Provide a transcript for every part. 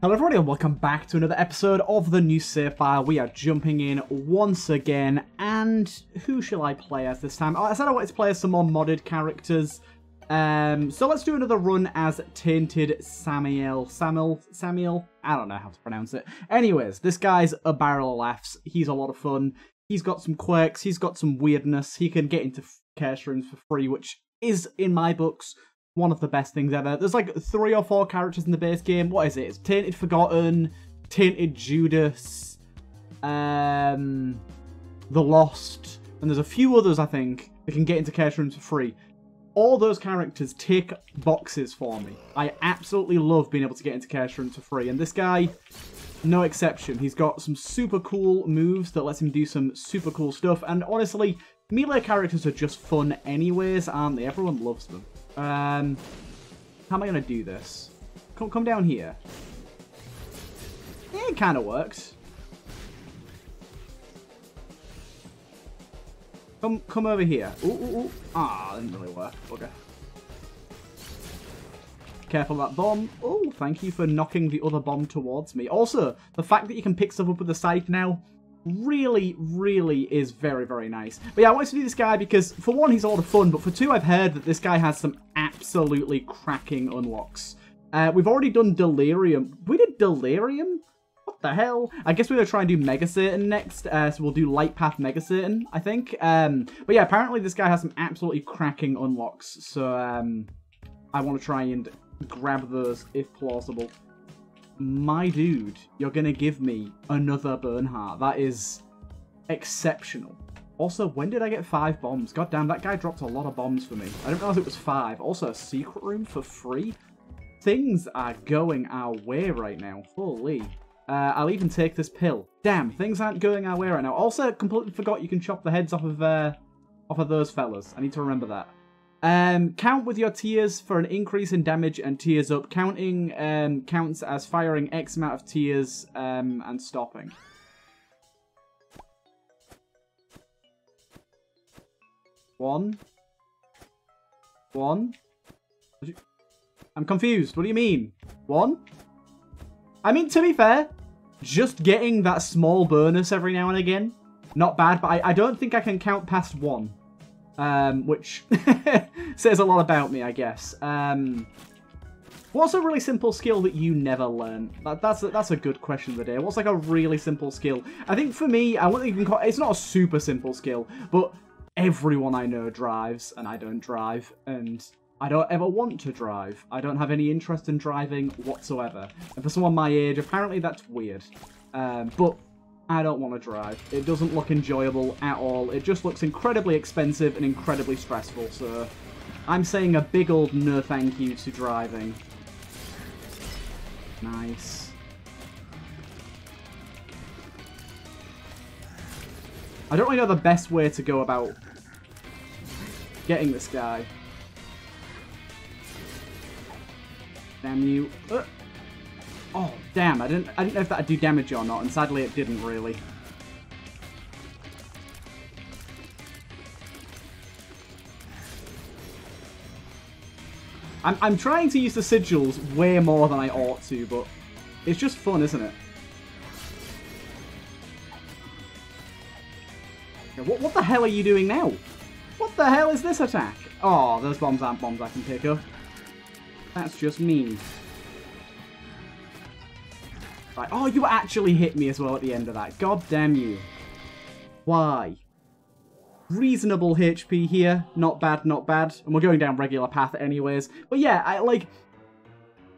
Hello everybody and welcome back to another episode of the new save file. We are jumping in once again and who shall I play as this time? I said I wanted to play as some more modded characters. Um, so let's do another run as Tainted Samuel. Samuel? Samuel? I don't know how to pronounce it. Anyways, this guy's a barrel of laughs. He's a lot of fun. He's got some quirks. He's got some weirdness. He can get into curse rooms for free, which is, in my books, one of the best things ever. There's like three or four characters in the base game. What is it? It's Tainted Forgotten, Tainted Judas, um, The Lost, and there's a few others, I think, that can get into curse rooms for free. All those characters tick boxes for me. I absolutely love being able to get into curse rooms for free, and this guy, no exception. He's got some super cool moves that lets him do some super cool stuff, and honestly, melee characters are just fun anyways, aren't they? Everyone loves them. Um, how am I going to do this? Come, come down here. Yeah, it kind of works. Come, come over here. Ooh, ooh, ooh. Ah, didn't really work. Okay. Careful of that bomb. Oh, thank you for knocking the other bomb towards me. Also, the fact that you can pick stuff up with the scythe now really, really is very, very nice. But yeah, I wanted to do this guy because, for one, he's a lot of fun, but for two, I've heard that this guy has some absolutely cracking unlocks. Uh, we've already done Delirium. We did Delirium? What the hell? I guess we're going to try and do Mega Satan next, uh, so we'll do Light Path Mega Satan, I think. Um, but yeah, apparently this guy has some absolutely cracking unlocks, so um, I want to try and grab those if plausible my dude, you're going to give me another Bernhardt. That is exceptional. Also, when did I get five bombs? God damn, that guy dropped a lot of bombs for me. I didn't realize it was five. Also, a secret room for free? Things are going our way right now. Holy. Uh, I'll even take this pill. Damn, things aren't going our way right now. Also, completely forgot you can chop the heads off of, uh, off of those fellas. I need to remember that. Um, count with your tears for an increase in damage and tears up. Counting um, counts as firing X amount of tears um, and stopping. One. One. I'm confused. What do you mean? One? I mean, to be fair, just getting that small bonus every now and again, not bad, but I, I don't think I can count past one um, which says a lot about me, I guess. Um, what's a really simple skill that you never learn? That, that's a, that's a good question of the day. What's like a really simple skill? I think for me, I wouldn't even call it's not a super simple skill, but everyone I know drives, and I don't drive, and I don't ever want to drive. I don't have any interest in driving whatsoever. And for someone my age, apparently that's weird. Um, but I don't want to drive. It doesn't look enjoyable at all. It just looks incredibly expensive and incredibly stressful, so I'm saying a big old no thank you to driving. Nice. I don't really know the best way to go about getting this guy. Damn you. Uh. Oh, damn, I didn't, I didn't know if that'd do damage or not, and sadly it didn't really. I'm, I'm trying to use the sigils way more than I ought to, but it's just fun, isn't it? What, what the hell are you doing now? What the hell is this attack? Oh, those bombs aren't bombs I can pick up. That's just mean. Like, oh, you actually hit me as well at the end of that. God damn you. Why? Reasonable HP here. Not bad, not bad. And we're going down regular path anyways. But yeah, I like...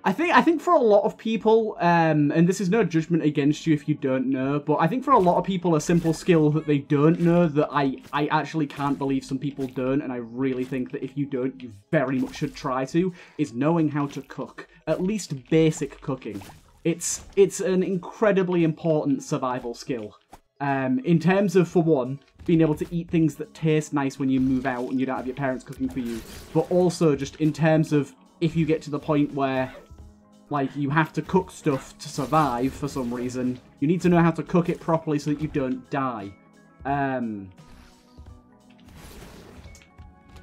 I think I think for a lot of people, um, and this is no judgment against you if you don't know, but I think for a lot of people a simple skill that they don't know that I, I actually can't believe some people don't, and I really think that if you don't, you very much should try to, is knowing how to cook. At least basic cooking. It's it's an incredibly important survival skill. Um, in terms of, for one, being able to eat things that taste nice when you move out and you don't have your parents cooking for you, but also just in terms of if you get to the point where like you have to cook stuff to survive for some reason, you need to know how to cook it properly so that you don't die. Um,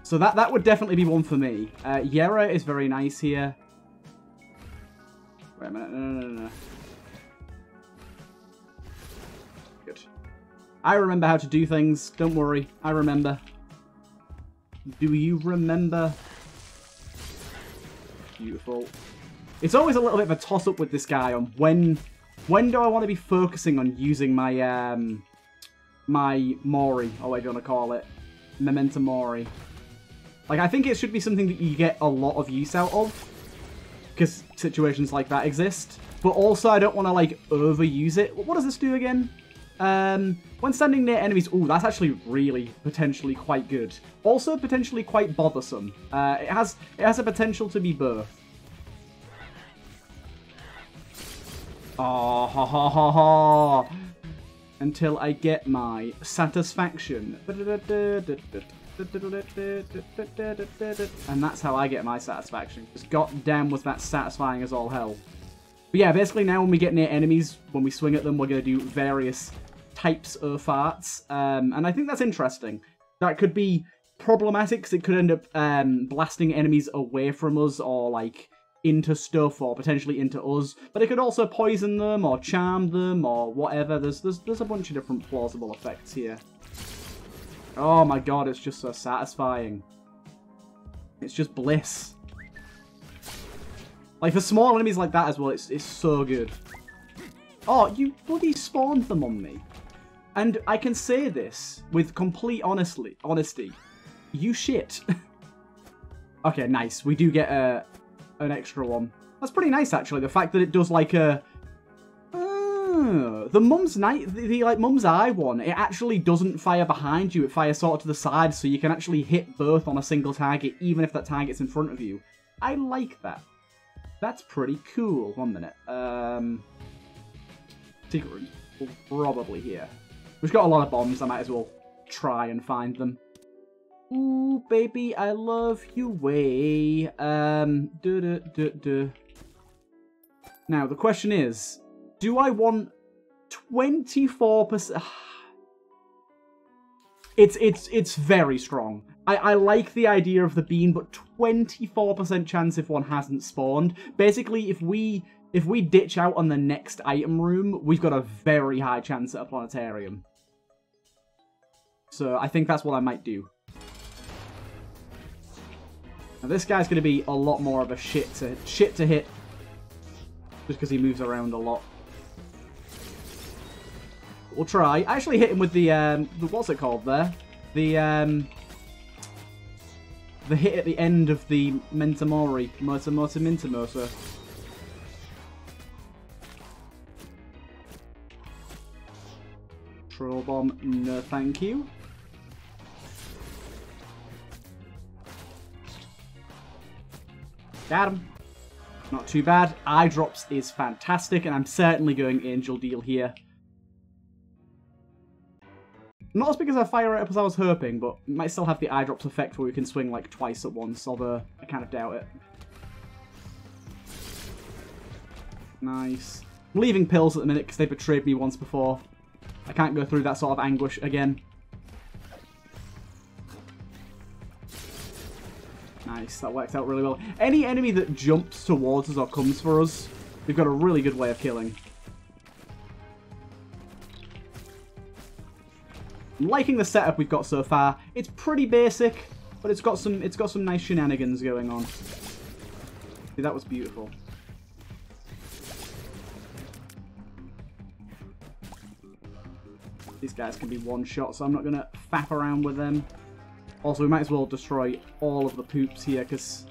so that that would definitely be one for me. Uh, Jera is very nice here. Wait a minute. No, no, no, no. Good. I remember how to do things. Don't worry. I remember. Do you remember? Beautiful. It's always a little bit of a toss-up with this guy on when when do I want to be focusing on using my um my Mori, or whatever you want to call it. Memento Mori. Like, I think it should be something that you get a lot of use out of. Because situations like that exist. But also, I don't want to, like, overuse it. What does this do again? Um, when standing near enemies, ooh, that's actually really potentially quite good. Also potentially quite bothersome. Uh, it has it has a potential to be both. Oh, ha ha ha ha! Until I get my satisfaction. And that's how I get my satisfaction. Because goddamn was that satisfying as all hell. But yeah, basically now when we get near enemies, when we swing at them, we're going to do various types of farts. Um, and I think that's interesting. That could be problematic because it could end up um, blasting enemies away from us or like into stuff or potentially into us. But it could also poison them or charm them or whatever. There's there's there's a bunch of different plausible effects here. Oh my god, it's just so satisfying. It's just bliss. Like, for small enemies like that as well, it's, it's so good. Oh, you bloody spawned them on me. And I can say this with complete honestly, honesty. You shit. okay, nice. We do get a, an extra one. That's pretty nice, actually. The fact that it does, like, a the mum's night, the, the, like mum's eye one, it actually doesn't fire behind you. It fires sort of to the side, so you can actually hit both on a single target, even if that target's in front of you. I like that. That's pretty cool. One minute. Um, secret room. probably here. We've got a lot of bombs. I might as well try and find them. Ooh, baby, I love you way. Um, duh, duh, duh, duh. Now, the question is, do I want 24%? It's it's it's very strong. I, I like the idea of the bean, but 24% chance if one hasn't spawned. Basically, if we if we ditch out on the next item room, we've got a very high chance at a planetarium. So I think that's what I might do. Now this guy's going to be a lot more of a shit to shit to hit, just because he moves around a lot. We'll try. I actually hit him with the, um, the what's it called there? The, um, the hit at the end of the Mentamori. Mota Mota Mintamosa. Troll Bomb, no thank you. Got him. Not too bad. Eye drops is fantastic, and I'm certainly going Angel Deal here. Not as big as a fire rate as I was hoping, but might still have the eye drops effect where we can swing like twice at once, although I kind of doubt it. Nice. I'm leaving pills at the minute because they betrayed me once before. I can't go through that sort of anguish again. Nice, that worked out really well. Any enemy that jumps towards us or comes for us, we've got a really good way of killing. Liking the setup we've got so far. It's pretty basic, but it's got some it's got some nice shenanigans going on. That was beautiful. These guys can be one shot, so I'm not gonna faff around with them. Also, we might as well destroy all of the poops here, because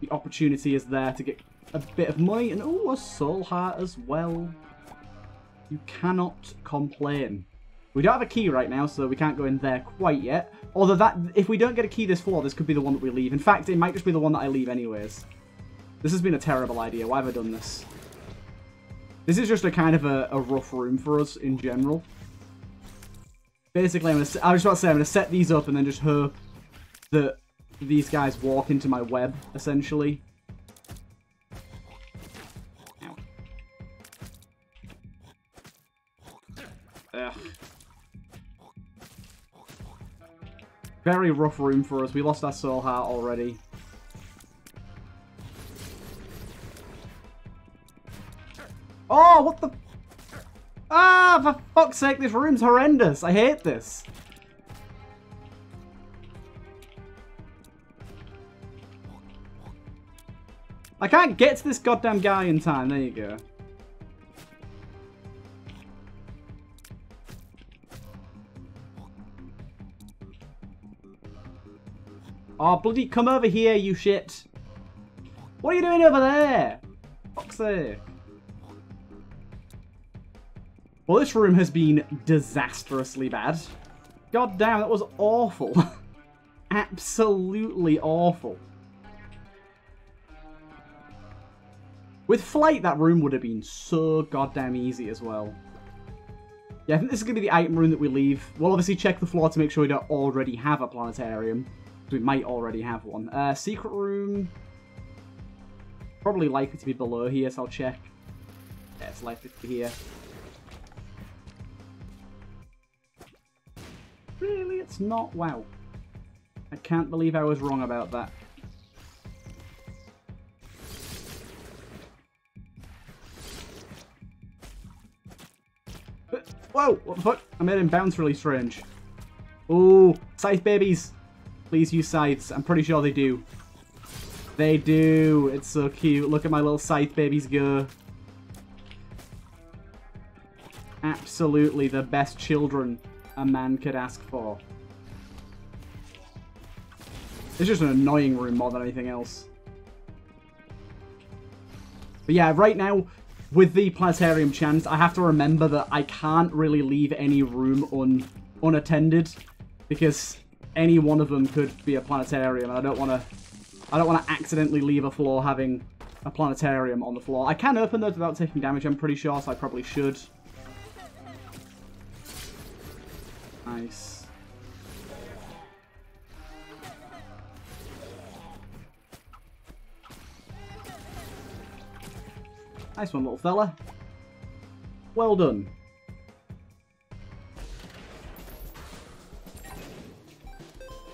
the opportunity is there to get a bit of money. And, oh, a soul heart as well. You cannot complain. We don't have a key right now, so we can't go in there quite yet. Although that, if we don't get a key this floor, this could be the one that we leave. In fact, it might just be the one that I leave anyways. This has been a terrible idea. Why have I done this? This is just a kind of a, a rough room for us in general. Basically, I'm gonna, I was about to say, I'm going to set these up and then just hope that these guys walk into my web, essentially. Very rough room for us. We lost our soul heart already. Oh, what the... Ah, for fuck's sake, this room's horrendous. I hate this. I can't get to this goddamn guy in time. There you go. Oh, bloody come over here, you shit. What are you doing over there? Sake. Well, this room has been disastrously bad. God damn, that was awful. Absolutely awful. With flight, that room would have been so goddamn easy as well. Yeah, I think this is going to be the item room that we leave. We'll obviously check the floor to make sure we don't already have a planetarium. We might already have one. Uh, secret room. Probably likely to be below here, so I'll check. Yeah, it's likely to be here. Really? It's not? Wow. I can't believe I was wrong about that. Whoa! What the fuck? I made him bounce really strange. Ooh, scythe babies. Please use scythes. I'm pretty sure they do. They do. It's so cute. Look at my little scythe babies go. Absolutely the best children a man could ask for. It's just an annoying room more than anything else. But yeah, right now, with the planetarium chance, I have to remember that I can't really leave any room un unattended because any one of them could be a planetarium, and I don't want to. I don't want to accidentally leave a floor having a planetarium on the floor. I can open those without taking damage, I'm pretty sure, so I probably should. Nice. Nice one, little fella. Well done.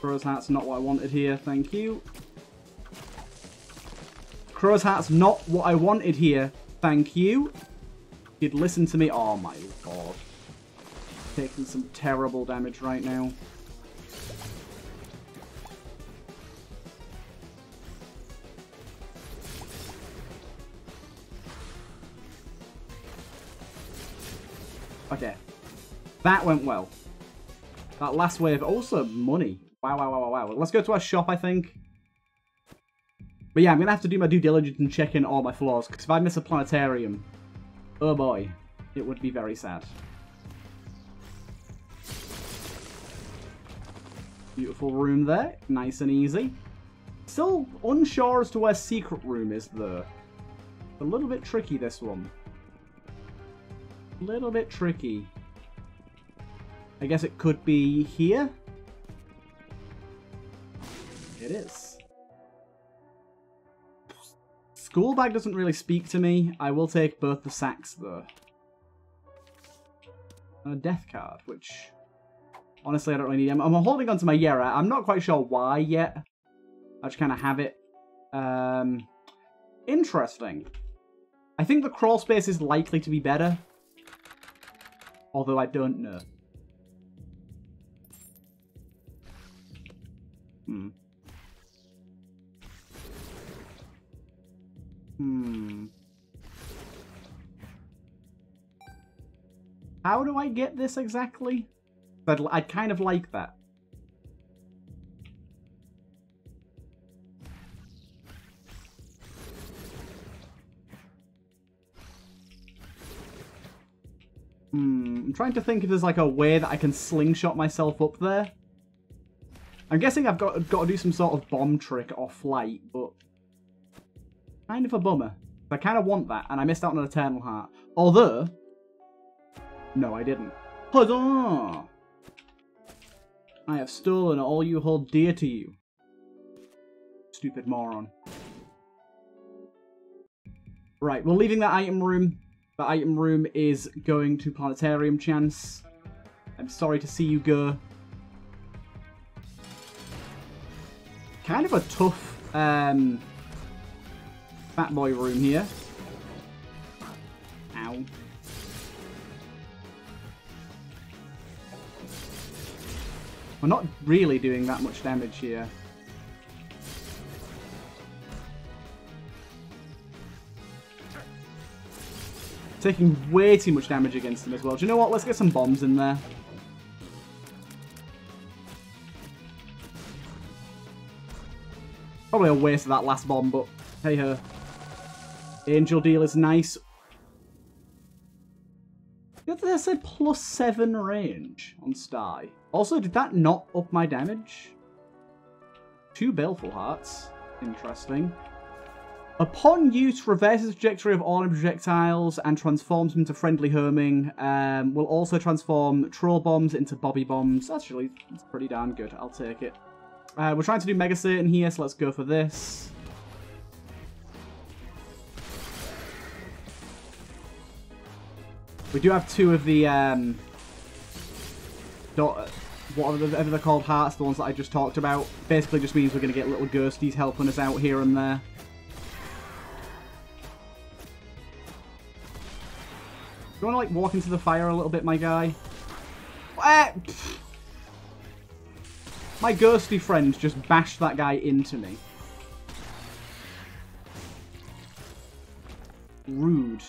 Crow's hat's not what I wanted here, thank you. Crow's hat's not what I wanted here, thank you. You'd listen to me. Oh my lord. Taking some terrible damage right now. Okay. That went well. That last wave, also money. Wow, wow, wow, wow, wow. Let's go to our shop, I think. But yeah, I'm going to have to do my due diligence and check in all my floors, because if I miss a planetarium, oh boy, it would be very sad. Beautiful room there, nice and easy. Still unsure as to where secret room is, though. A little bit tricky, this one. A little bit tricky. I guess it could be here? It is. School bag doesn't really speak to me. I will take both the sacks, though. And a death card, which... Honestly, I don't really need. I'm, I'm holding on to my Jera. I'm not quite sure why yet. I just kind of have it. Um, interesting. I think the crawl space is likely to be better. Although I don't know. Hmm. Hmm. How do I get this exactly? But I'd kind of like that. Hmm, I'm trying to think if there's like a way that I can slingshot myself up there. I'm guessing I've got, got to do some sort of bomb trick or flight, but kind of a bummer. I kind of want that, and I missed out on an Eternal Heart. Although, no, I didn't. Huzzah! I have stolen all you hold dear to you. Stupid moron. Right, we're leaving that item room. The item room is going to Planetarium Chance. I'm sorry to see you go. Kind of a tough um, fat boy room here. Ow. We're not really doing that much damage here. Taking way too much damage against him as well. Do you know what? Let's get some bombs in there. Probably a waste of that last bomb, but hey ho. Angel Deal is nice. I said plus 7 range on Stye. Also, did that not up my damage? Two Baleful Hearts. Interesting. Upon use, reverses trajectory of all projectiles and transforms them into friendly homing. Um, will also transform troll bombs into bobby bombs. Actually, it's pretty darn good. I'll take it. Uh, we're trying to do Mega Satan here, so let's go for this. We do have two of the um, whatever they're called hearts, the ones that I just talked about. Basically, just means we're going to get little ghosties helping us out here and there. you want to, like, walk into the fire a little bit, my guy? Eh, my ghosty friend just bashed that guy into me. Rude.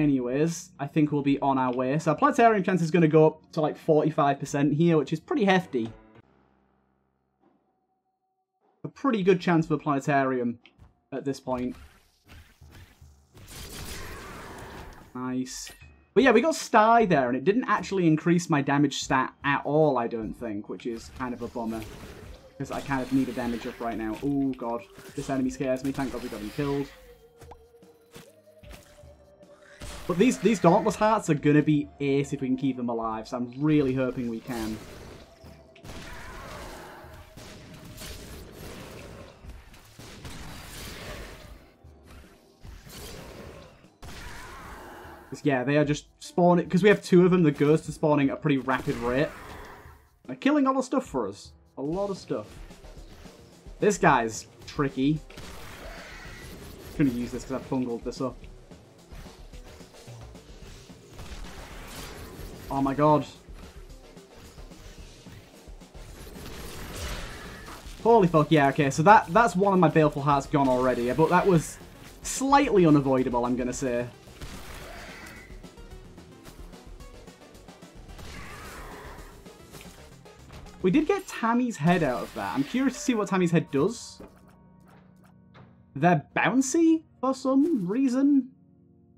Anyways, I think we'll be on our way. So our planetarium chance is going to go up to like 45% here, which is pretty hefty. A pretty good chance for the planetarium at this point. Nice. But yeah, we got Stye there, and it didn't actually increase my damage stat at all, I don't think, which is kind of a bummer. Because I kind of need a damage up right now. Oh, God. This enemy scares me. Thank God we got him killed. But these, these Dauntless Hearts are going to be ace if we can keep them alive, so I'm really hoping we can. yeah, they are just spawning, because we have two of them, the ghosts are spawning at a pretty rapid rate. They're killing all the stuff for us. A lot of stuff. This guy's tricky. Gonna use this because I bungled this up. Oh my god. Holy fuck, yeah, okay, so that that's one of my Baleful Hearts gone already, but that was slightly unavoidable, I'm gonna say. We did get Tammy's head out of that. I'm curious to see what Tammy's head does. They're bouncy for some reason.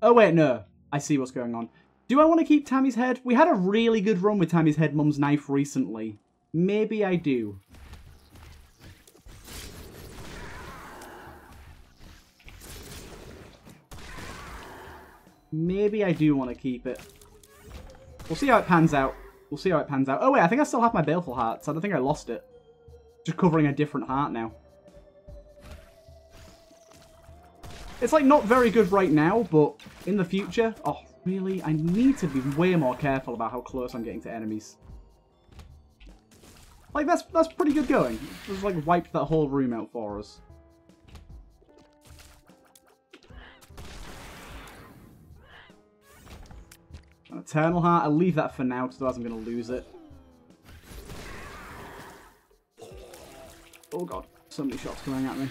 Oh, wait, no. I see what's going on. Do I want to keep Tammy's head? We had a really good run with Tammy's head mum's knife recently. Maybe I do. Maybe I do want to keep it. We'll see how it pans out. We'll see how it pans out. Oh, wait, I think I still have my Baleful Heart, so I don't think I lost it. Just covering a different heart now. It's, like, not very good right now, but in the future... Oh, really? I need to be way more careful about how close I'm getting to enemies. Like, that's that's pretty good going. Just, like, wiped that whole room out for us. An Eternal Heart. I'll leave that for now, because otherwise I'm going to lose it. Oh god, so many shots coming at me.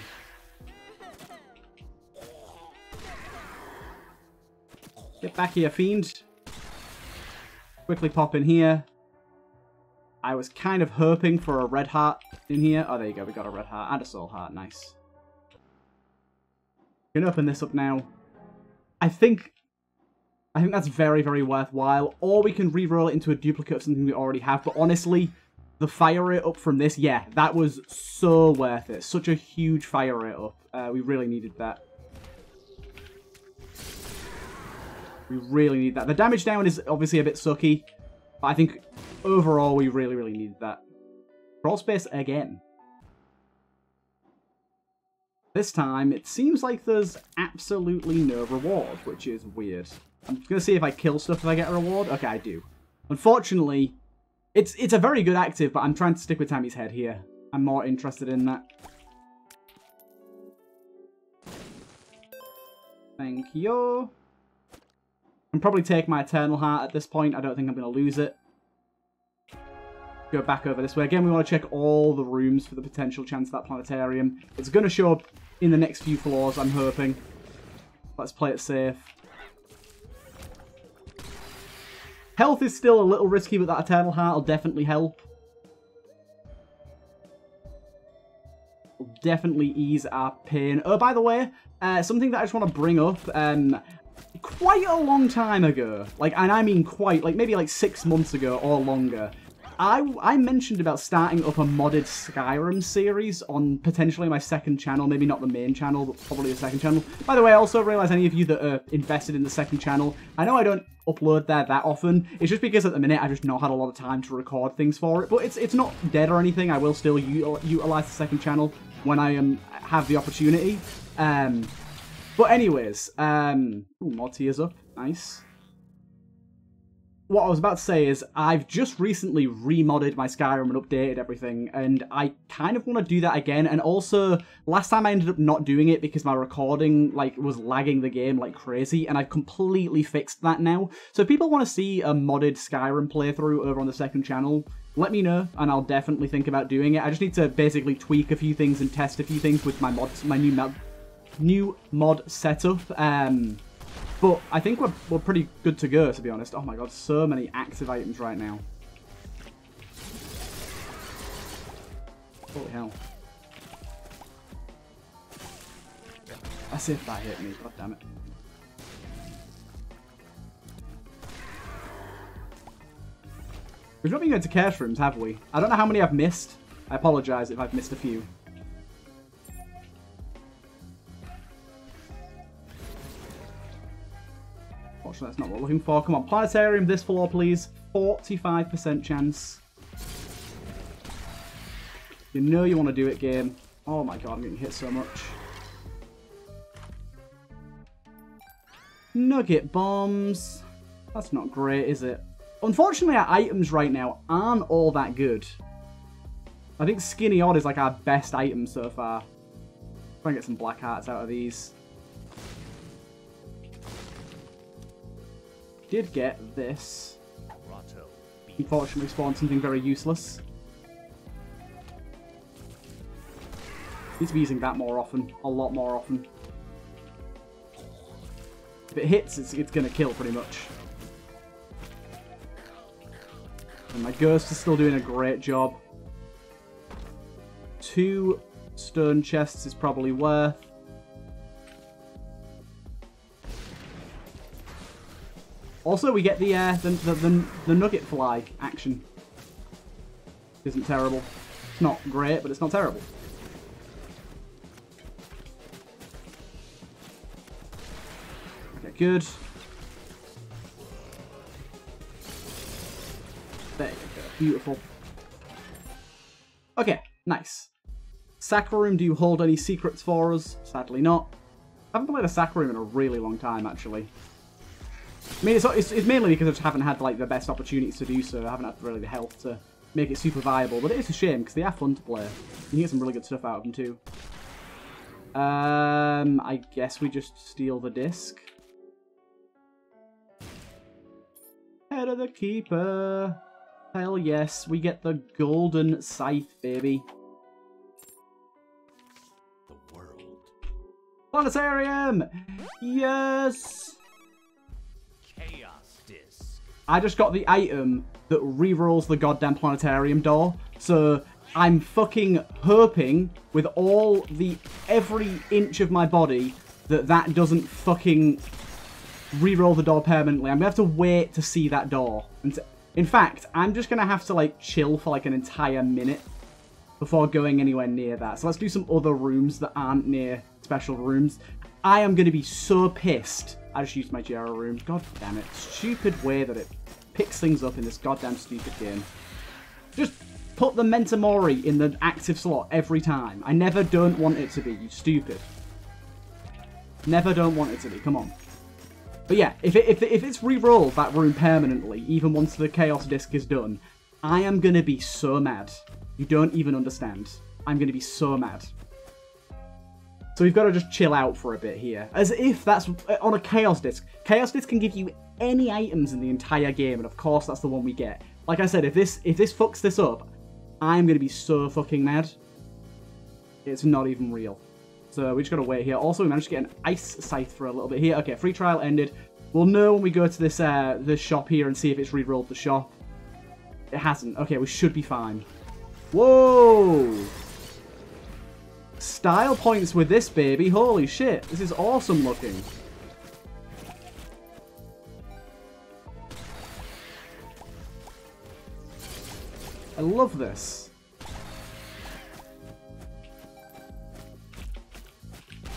Get back here, fiend. Quickly pop in here. I was kind of hoping for a red heart in here. Oh, there you go. We got a red heart and a soul heart. Nice. Gonna open this up now. I think I think that's very, very worthwhile. Or we can re-roll it into a duplicate of something we already have. But honestly, the fire rate up from this, yeah, that was so worth it. Such a huge fire rate up. Uh, we really needed that. We really need that. The damage down is obviously a bit sucky. But I think overall we really, really needed that. Crawl space again. This time, it seems like there's absolutely no reward, which is weird. I'm just going to see if I kill stuff if I get a reward. Okay, I do. Unfortunately, it's it's a very good active, but I'm trying to stick with Tammy's head here. I'm more interested in that. Thank you. I'm probably take my Eternal Heart at this point. I don't think I'm going to lose it. go back over this way. Again, we want to check all the rooms for the potential chance of that planetarium. It's going to show up in the next few floors, I'm hoping. Let's play it safe. Health is still a little risky, but that Eternal Heart will definitely help. Will definitely ease our pain. Oh, by the way, uh, something that I just want to bring up. Um, quite a long time ago, like, and I mean quite, like maybe like six months ago or longer, I, I mentioned about starting up a modded Skyrim series on potentially my second channel, maybe not the main channel, but probably the second channel. By the way, I also realize any of you that are invested in the second channel, I know I don't upload there that often. It's just because at the minute I've just not had a lot of time to record things for it, but it's it's not dead or anything. I will still utilize the second channel when I um, have the opportunity. Um, but anyways, um, ooh, more tears up. Nice what I was about to say is I've just recently remodded my Skyrim and updated everything, and I kind of want to do that again. And also, last time I ended up not doing it because my recording like was lagging the game like crazy, and I've completely fixed that now. So if people want to see a modded Skyrim playthrough over on the second channel, let me know, and I'll definitely think about doing it. I just need to basically tweak a few things and test a few things with my mods, my new mod, new mod setup. Um, but I think we're, we're pretty good to go, to be honest. Oh my god, so many active items right now. Holy hell. As if that hit me, god damn it. We've not been going to curse rooms, have we? I don't know how many I've missed. I apologise if I've missed a few. Unfortunately, that's not what we're looking for. Come on, Planetarium this floor, please. 45% chance. You know you want to do it, game. Oh my god, I'm getting hit so much. Nugget bombs. That's not great, is it? Unfortunately, our items right now aren't all that good. I think Skinny Odd is like our best item so far. Try and get some black hearts out of these. Did get this. Unfortunately spawned something very useless. Need to be using that more often. A lot more often. If it hits, it's, it's going to kill pretty much. And my Ghost is still doing a great job. Two stone chests is probably worth. Also, we get the, uh, the, the, the, the nugget fly action. Isn't terrible. It's not great, but it's not terrible. Okay, good. There you go. Beautiful. Okay, nice. Sacra Room, do you hold any secrets for us? Sadly not. I haven't played a Sacra Room in a really long time, actually. I mean, it's, it's, it's, mainly because I just haven't had like the best opportunities to do so. I haven't had really the health to make it super viable. But it is a shame because they are fun to play. You can get some really good stuff out of them too. Um, I guess we just steal the disc. Head of the Keeper. Hell yes, we get the golden scythe, baby. The world. Planetarium! Yes! I just got the item that re-rolls the goddamn planetarium door. So I'm fucking hoping with all the, every inch of my body that that doesn't fucking re-roll the door permanently. I'm to have to wait to see that door. And in fact, I'm just to have to like chill for like an entire minute before going anywhere near that. So let's do some other rooms that aren't near special rooms. I am to be so pissed I just used my Jera rune. God damn it. Stupid way that it picks things up in this goddamn stupid game. Just put the Mentamori in the active slot every time. I never don't want it to be, you stupid. Never don't want it to be, come on. But yeah, if, it, if, if it's re-rolled that room permanently, even once the Chaos Disc is done, I am going to be so mad. You don't even understand. I'm going to be so mad. So we've got to just chill out for a bit here. As if that's uh, on a Chaos Disc. Chaos Disc can give you any items in the entire game, and of course that's the one we get. Like I said, if this if this fucks this up, I'm going to be so fucking mad. It's not even real. So we just got to wait here. Also, we managed to get an ice scythe for a little bit here. Okay, free trial ended. We'll know when we go to this uh, this shop here and see if it's re-rolled the shop. It hasn't. Okay, we should be fine. Whoa! Style points with this baby. Holy shit. This is awesome looking. I love this.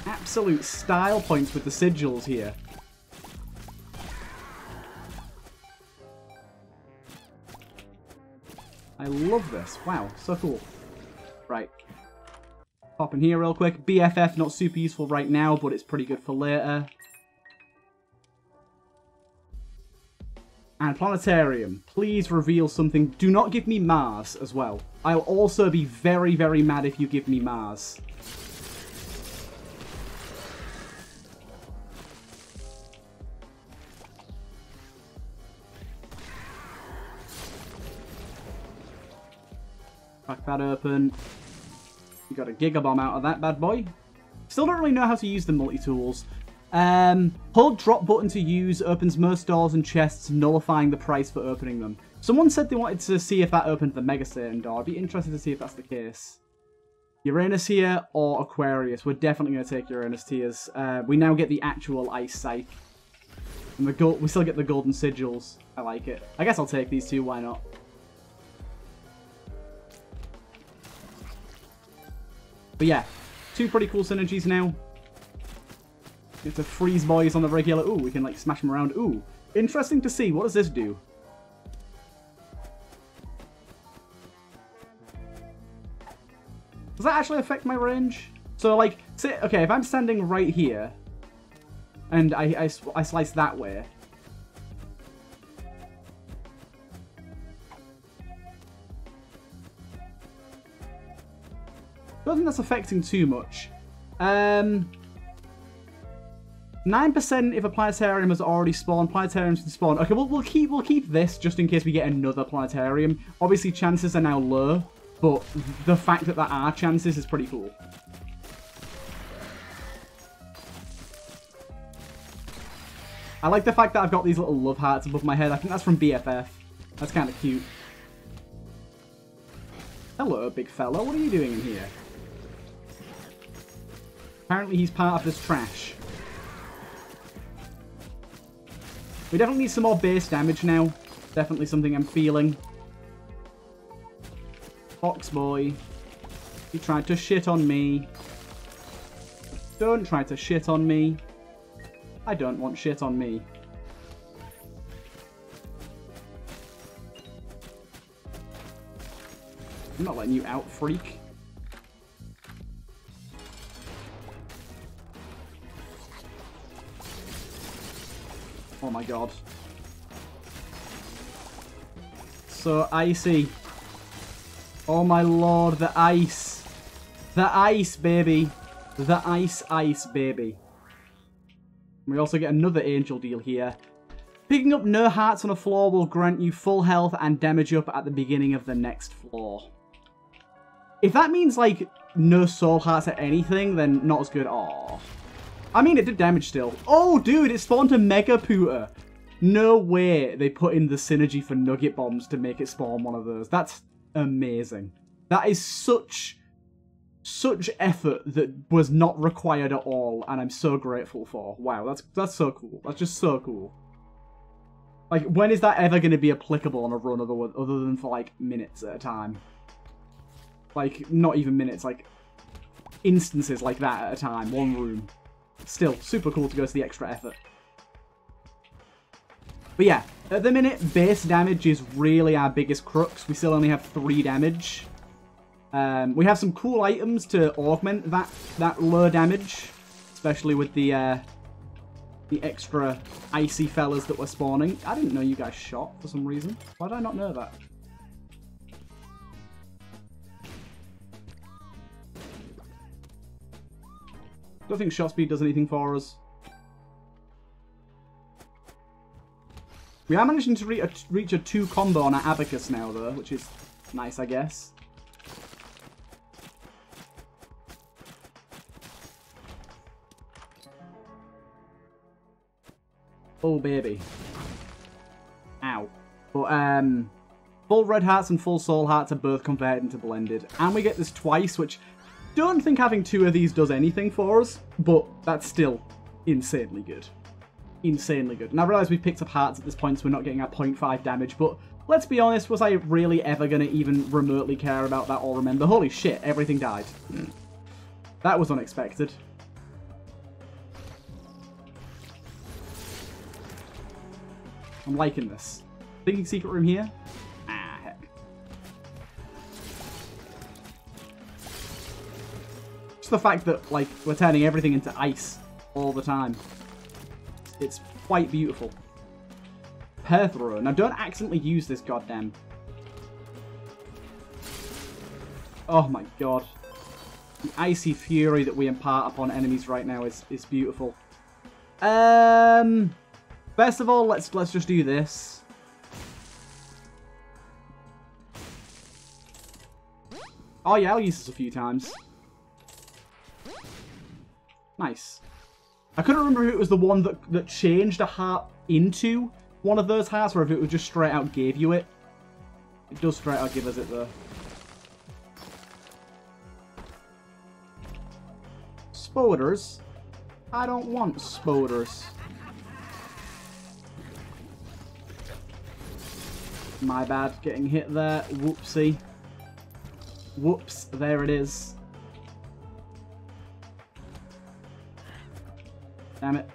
Absolute style points with the sigils here. I love this. Wow, so cool. Right. Pop in here real quick. BFF, not super useful right now, but it's pretty good for later. And Planetarium, please reveal something. Do not give me Mars as well. I'll also be very, very mad if you give me Mars. Crack that open. Got a Gigabomb out of that bad boy. Still don't really know how to use the multi-tools. Um, hold drop button to use opens most doors and chests, nullifying the price for opening them. Someone said they wanted to see if that opened the Mega Satan door. I'd be interested to see if that's the case. Uranus here or Aquarius. We're definitely going to take Uranus tiers. Uh, we now get the actual Ice Scythe. And the gold, we still get the Golden Sigils. I like it. I guess I'll take these two, why not? But yeah, two pretty cool synergies now. Get to freeze boys on the regular. Ooh, we can like smash them around. Ooh, interesting to see. What does this do? Does that actually affect my range? So like, say, okay, if I'm standing right here, and I, I, I slice that way, don't think that's affecting too much. Um, 9% if a planetarium has already spawned. Planetariums can spawn. Okay, we'll, we'll keep we'll keep this just in case we get another planetarium. Obviously, chances are now low, but the fact that there are chances is pretty cool. I like the fact that I've got these little love hearts above my head. I think that's from BFF. That's kind of cute. Hello, big fella. What are you doing in here? Apparently he's part of this trash. We definitely need some more base damage now. Definitely something I'm feeling. Fox boy. He tried to shit on me. Don't try to shit on me. I don't want shit on me. I'm not letting you out, freak. Oh my god. So icy. Oh my lord, the ice. The ice, baby. The ice, ice, baby. We also get another angel deal here. Picking up no hearts on a floor will grant you full health and damage up at the beginning of the next floor. If that means, like, no soul hearts at anything, then not as good. Aww. I mean, it did damage still. Oh, dude, it spawned a Mega Pooter. No way they put in the synergy for Nugget Bombs to make it spawn one of those. That's amazing. That is such, such effort that was not required at all, and I'm so grateful for. Wow, that's that's so cool. That's just so cool. Like, when is that ever going to be applicable on a run other, other than for, like, minutes at a time? Like, not even minutes, like, instances like that at a time, one room. Still, super cool to go to the extra effort. But yeah, at the minute, base damage is really our biggest crux. We still only have 3 damage. Um, we have some cool items to augment that, that low damage. Especially with the, uh, the extra icy fellas that were spawning. I didn't know you guys shot for some reason. Why did I not know that? Don't think shot speed does anything for us. We are managing to re a, reach a two combo on our Abacus now, though, which is nice, I guess. Oh, baby. Ow. But, um... Full red hearts and full soul hearts are both converted into blended. And we get this twice, which don't think having two of these does anything for us, but that's still insanely good. Insanely good. And I realise we've picked up hearts at this point, so we're not getting our 0.5 damage, but let's be honest, was I really ever going to even remotely care about that or remember? Holy shit, everything died. That was unexpected. I'm liking this. Thinking secret room here? Just the fact that, like, we're turning everything into ice all the time. It's quite beautiful. Perthro. Now, don't accidentally use this goddamn... Oh my god. The icy fury that we impart upon enemies right now is, is beautiful. Um... First of all, let's let's just do this. Oh yeah, I'll use this a few times. Nice. I couldn't remember if it was the one that, that changed a heart into one of those hearts, or if it was just straight out gave you it. It does straight out give us it, though. Spoders? I don't want spoders. My bad, getting hit there. Whoopsie. Whoops, there it is. Damn it.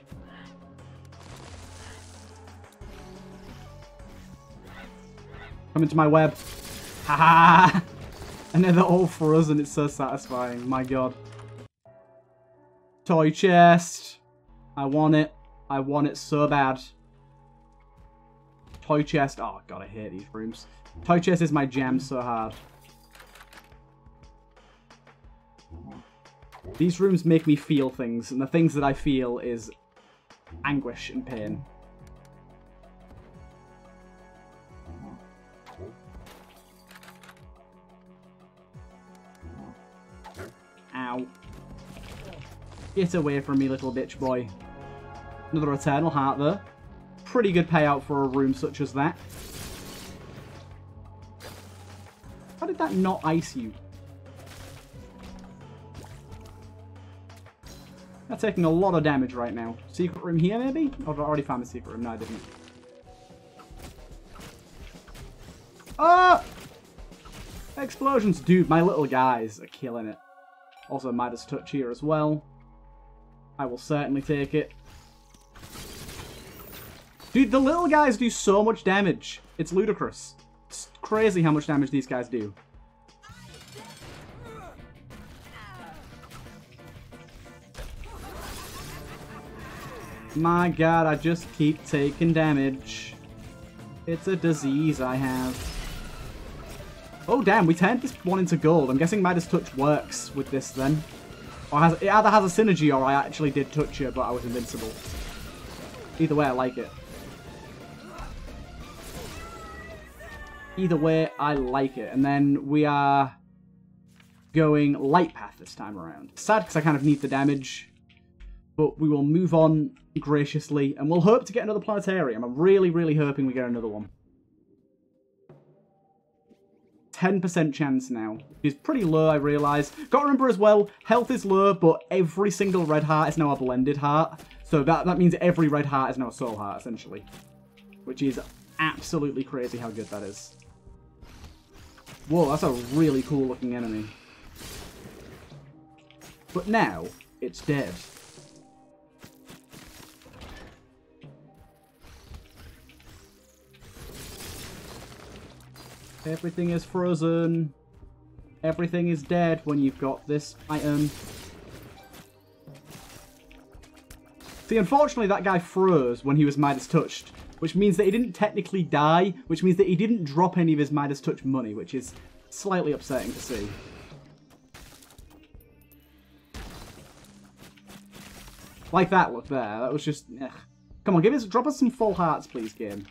Come into my web. Ha ha! And then they're all frozen. It's so satisfying. My god. Toy chest. I want it. I want it so bad. Toy chest. Oh god, I hate these rooms. Toy chest is my jam so hard. These rooms make me feel things, and the things that I feel is anguish and pain. Ow. Get away from me, little bitch boy. Another Eternal Heart, though. Pretty good payout for a room such as that. How did that not ice you? They're taking a lot of damage right now. Secret room here, maybe? Oh, I already found the secret room. No, I didn't. Ah! Explosions. Dude, my little guys are killing it. Also, Midas Touch here as well. I will certainly take it. Dude, the little guys do so much damage. It's ludicrous. It's crazy how much damage these guys do. My god, I just keep taking damage. It's a disease I have. Oh damn, we turned this one into gold. I'm guessing Midas Touch works with this then. Or has, it either has a synergy or I actually did touch it, but I was invincible. Either way, I like it. Either way, I like it. And then we are going light path this time around. Sad because I kind of need the damage but we will move on graciously and we'll hope to get another planetarium. I'm really, really hoping we get another one. 10% chance now, is pretty low, I realise. Got to remember as well, health is low, but every single red heart is now a blended heart. So that, that means every red heart is now a soul heart, essentially. Which is absolutely crazy how good that is. Whoa, that's a really cool looking enemy. But now, it's dead. Everything is frozen. Everything is dead when you've got this item. See, unfortunately, that guy froze when he was Midas touched, which means that he didn't technically die, which means that he didn't drop any of his Midas touch money, which is slightly upsetting to see. Like that look there. That was just... Ugh. Come on, give us, drop us some full hearts, please, game.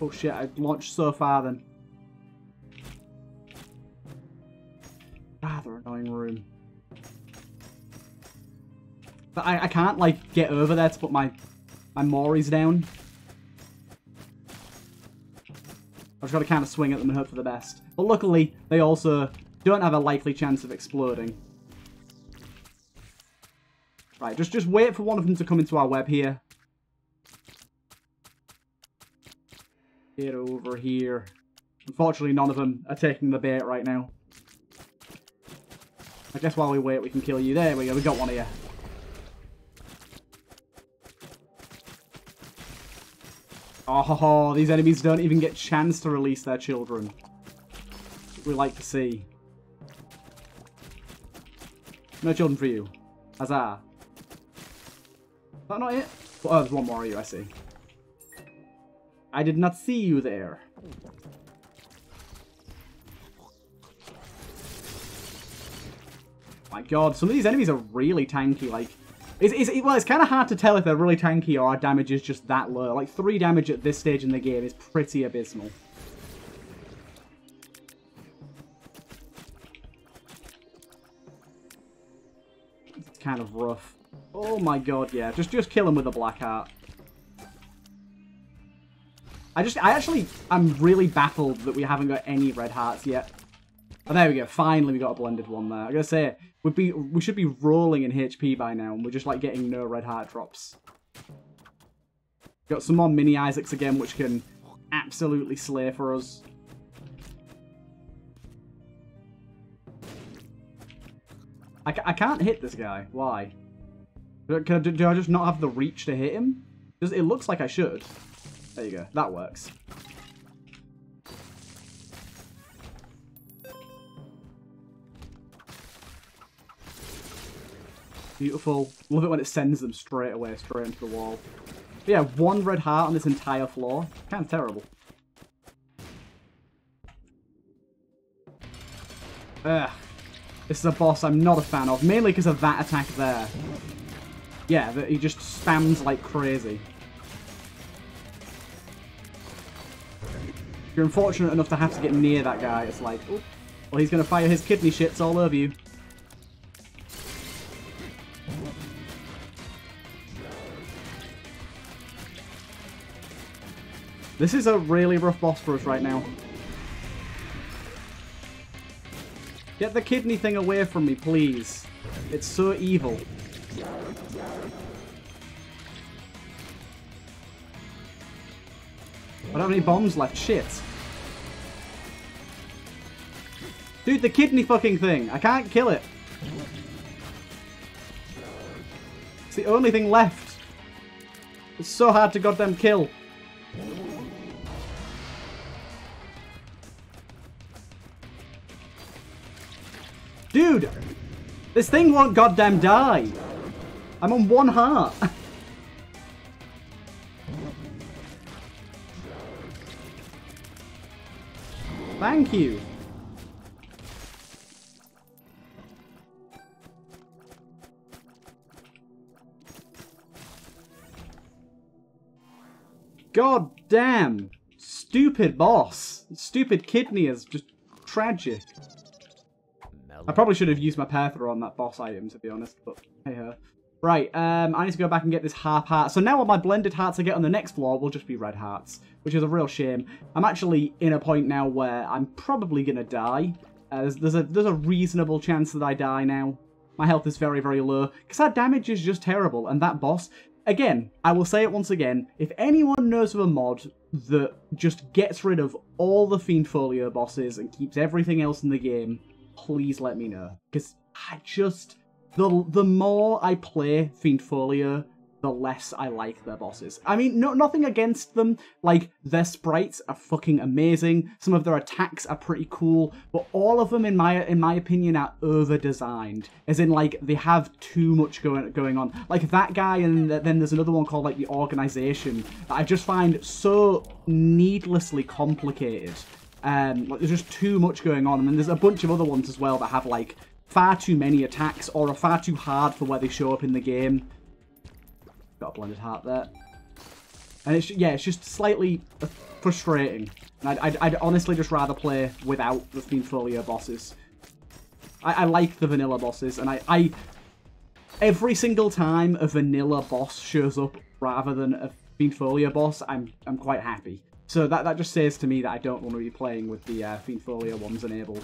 Oh shit, I've launched so far then. Rather annoying room. But I, I can't, like, get over there to put my, my Moris down. I've got to kind of swing at them and hope for the best. But luckily, they also don't have a likely chance of exploding. Right, just, just wait for one of them to come into our web here. Get over here. Unfortunately, none of them are taking the bait right now. I guess while we wait, we can kill you. There we go, we got one of you. Oh, these enemies don't even get chance to release their children. We like to see. No children for you. Huzzah. Is that not it? Oh, there's one more of you, I see. I did not see you there. My god, some of these enemies are really tanky, like... It's, it's, it, well, it's kind of hard to tell if they're really tanky or our damage is just that low. Like, 3 damage at this stage in the game is pretty abysmal. It's kind of rough. Oh my god, yeah. Just just kill him with a black heart. I just, I actually, I'm really baffled that we haven't got any red hearts yet. Oh, there we go. Finally, we got a blended one there. I gotta say, we'd be, we should be rolling in HP by now, and we're just like getting no red heart drops. Got some more mini Isaacs again, which can absolutely slay for us. I, I can't hit this guy. Why? Do, do I just not have the reach to hit him? It looks like I should. There you go. That works. Beautiful. Love it when it sends them straight away, straight into the wall. But yeah, one red heart on this entire floor. Kind of terrible. Ugh. This is a boss I'm not a fan of, mainly because of that attack there. Yeah, that he just spams like crazy. You're unfortunate enough to have to get near that guy, it's like, oh, well, he's going to fire his kidney shits all over you. This is a really rough boss for us right now. Get the kidney thing away from me, please. It's so evil. I don't have any bombs left. Shit. Dude, the kidney fucking thing. I can't kill it. It's the only thing left. It's so hard to goddamn kill. Dude! This thing won't goddamn die. I'm on one heart. Thank you. God damn. Stupid boss. Stupid kidney is just tragic. I probably should have used my Perthro on that boss item, to be honest, but hey. Right, um, I need to go back and get this half heart. So now all my blended hearts I get on the next floor will just be red hearts, which is a real shame. I'm actually in a point now where I'm probably going to die. Uh, there's, there's, a, there's a reasonable chance that I die now. My health is very, very low, because that damage is just terrible, and that boss, again, I will say it once again, if anyone knows of a mod that just gets rid of all the Fiend Folio bosses and keeps everything else in the game, please let me know. Because I just... The, the more I play Fiend Folio, the less I like their bosses. I mean, no, nothing against them. Like, their sprites are fucking amazing. Some of their attacks are pretty cool. But all of them, in my in my opinion, are over-designed. As in, like, they have too much going, going on. Like, that guy, and then there's another one called, like, the Organization. That I just find so needlessly complicated. Um, like, there's just too much going on. And there's a bunch of other ones as well that have, like, far too many attacks or are far too hard for where they show up in the game. Got a blended heart there. And it's, yeah, it's just slightly frustrating. And I'd, I'd, I'd honestly just rather play without the Fiendfolio bosses. I, I like the vanilla bosses, and I, I... Every single time a vanilla boss shows up rather than a Fiendfolio boss, I'm I'm quite happy. So that, that just says to me that I don't want to be playing with the uh, Fiendfolio ones enabled.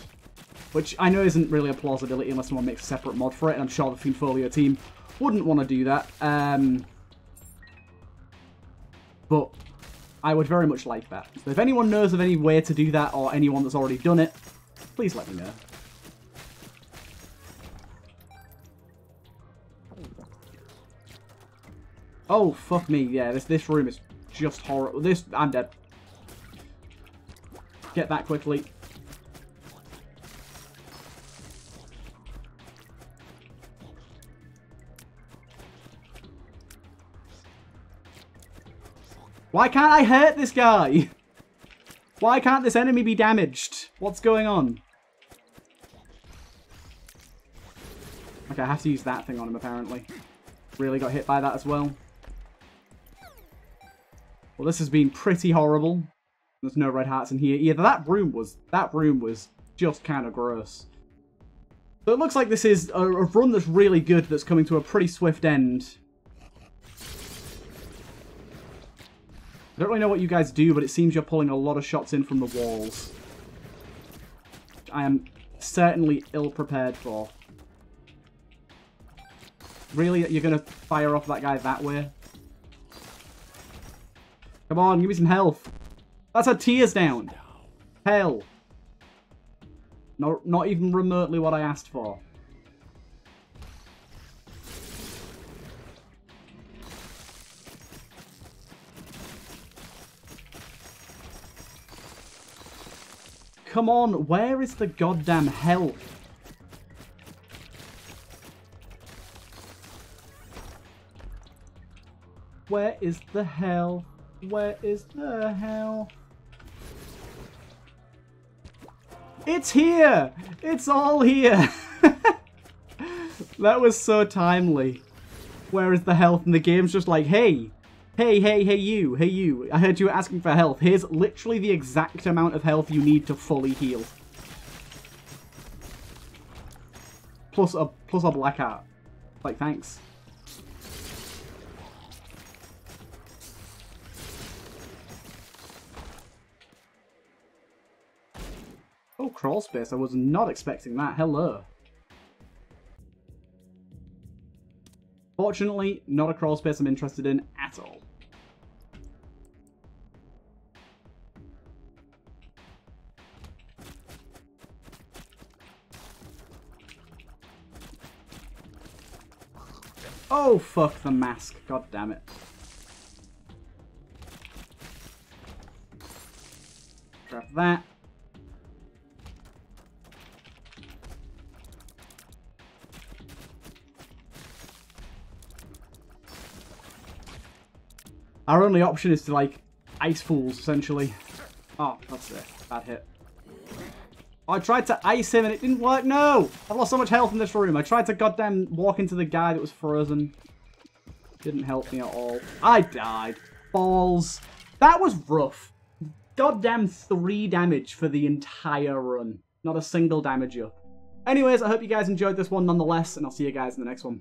Which I know isn't really a plausibility unless someone makes a separate mod for it, and I'm sure the Fiendfolio team wouldn't want to do that. Um, but I would very much like that. So if anyone knows of any way to do that, or anyone that's already done it, please let me know. Oh, fuck me. Yeah, this, this room is just horrible. This, I'm dead. Get that quickly. Why can't I hurt this guy? Why can't this enemy be damaged? What's going on? Okay, I have to use that thing on him, apparently. Really got hit by that as well. Well, this has been pretty horrible. There's no red hearts in here either. That room was that room was just kind of gross. So it looks like this is a, a run that's really good that's coming to a pretty swift end. I don't really know what you guys do, but it seems you're pulling a lot of shots in from the walls. I am certainly ill-prepared for. Really? You're going to fire off that guy that way? Come on, give me some health. That's our tears down. Hell. Not, not even remotely what I asked for. Come on, where is the goddamn health? Where is the hell? Where is the hell? It's here! It's all here! that was so timely. Where is the health? And the game's just like, hey, Hey, hey, hey you, hey you, I heard you were asking for health. Here's literally the exact amount of health you need to fully heal. Plus a, plus a black heart. Like, thanks. Oh, crawl space. I was not expecting that. Hello. Fortunately, not a crawl space I'm interested in at all. Oh, fuck the mask. God damn it. Grab that. Our only option is to, like, ice fools, essentially. Oh, that's a bad hit. I tried to ice him and it didn't work. No! I've lost so much health in this room. I tried to goddamn walk into the guy that was frozen. Didn't help me at all. I died. Balls. That was rough. Goddamn three damage for the entire run. Not a single damage up. Anyways, I hope you guys enjoyed this one nonetheless, and I'll see you guys in the next one.